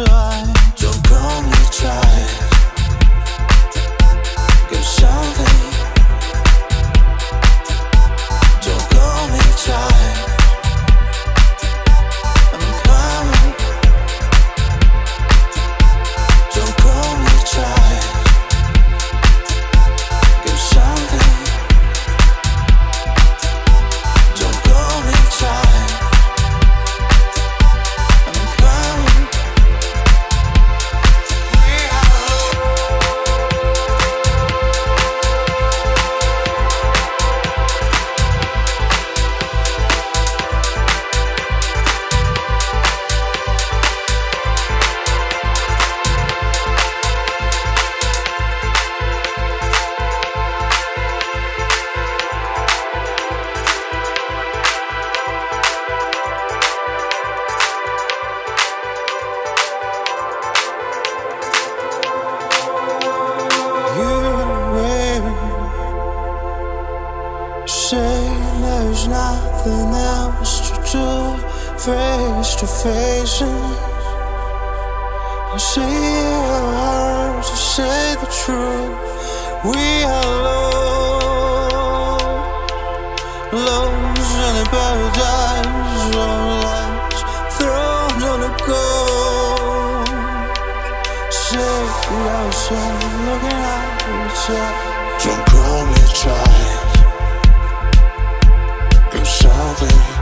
爱。There's nothing else to do. Face to face, I see it hurts to say the truth. We are lost, lost in a paradise of lies thrown on a. Say we are looking outside shall?